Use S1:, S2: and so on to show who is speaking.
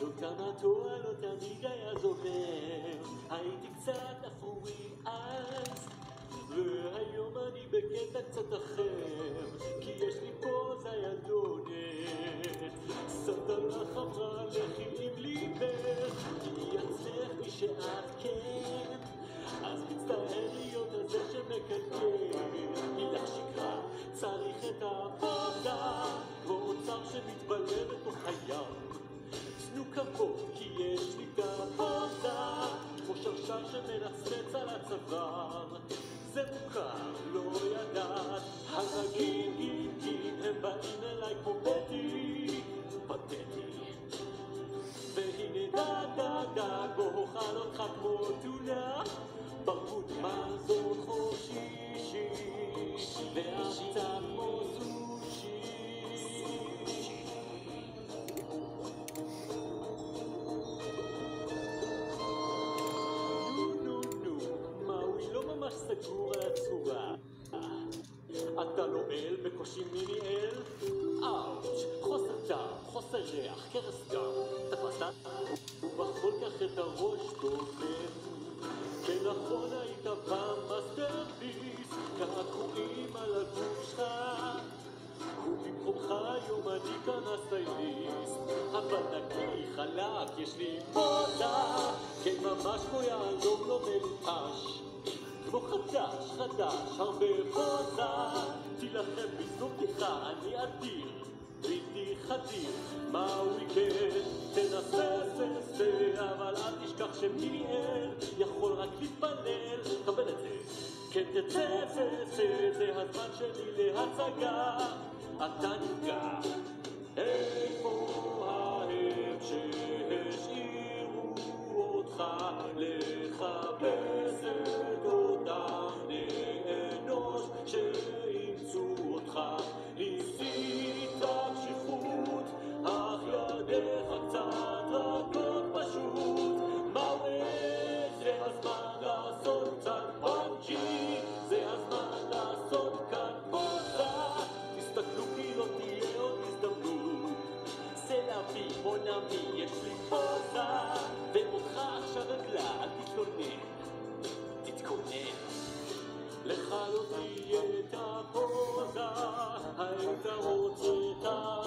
S1: טוב כמתו לא תמיד היה זוכר, הייתי קצת אפוי אז, והיום אני בקטע קצת אחר, כי יש לי פוזה ילדונת. סבתא לך אמרה לכי עם ליבך, יצליח מי שאת כן, אז מצטער להיות הזה שמקלקל, היא לך שקרה, צריך את הפוזה, כמו אוצר שמתבלב על הצוואר. זה מוכר, לא ידעת, הנגים גיגים, הם באים אליי כמו פתי, פתטי. והנה דג דג דג, בוא אוכל אותך כמו טונה, ברגות מזון חושישי, על הצורה. אתה אל, בקושי מיני אל? אאוץ', חוסר טעם, חוסר ריח, קרס דם. תפסת? ובכל כך את הראש דומם. ונכון היית פעם מאסטרפיס, קעקועים על הגוף שלך. ובמקומך היום אני כאן הסטייליסט אבל נקי חלק יש לי פוזה כן ממש כמו יהלום לא מלוטש כמו חדש חדש הרבה פוזה תילחם בזכותך אני אדיר בלתי חדיר. מה הוא יקר תנסה זה אבל אל תשכח שמיניאל יכול רק להתפלל קבל את זה. כן תצא זה זה הזמן שלי להצגה. אתה נפגע אותי יש לי פוזה, ואותך עכשיו רגלה, אל תתלונן, תתכונן. לך לא תהיה את הפוזה, היית רוצה את ה...